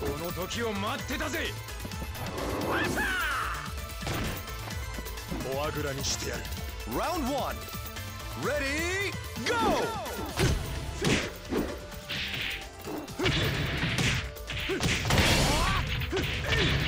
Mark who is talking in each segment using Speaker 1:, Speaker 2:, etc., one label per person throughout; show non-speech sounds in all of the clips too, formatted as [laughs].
Speaker 1: この時を待ってたぜ。フォアグラにしてやる。
Speaker 2: Round 1 Ready, go! [laughs]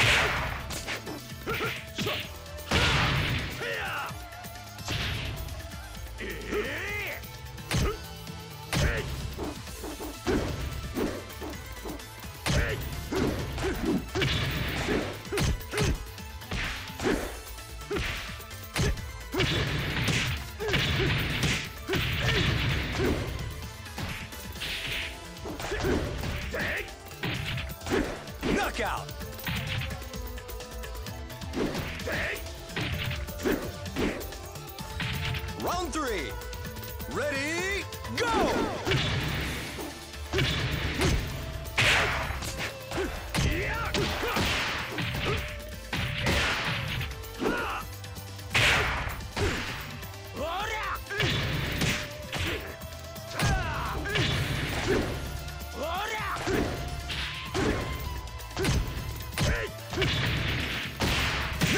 Speaker 2: Knockout! Round three. Ready, go!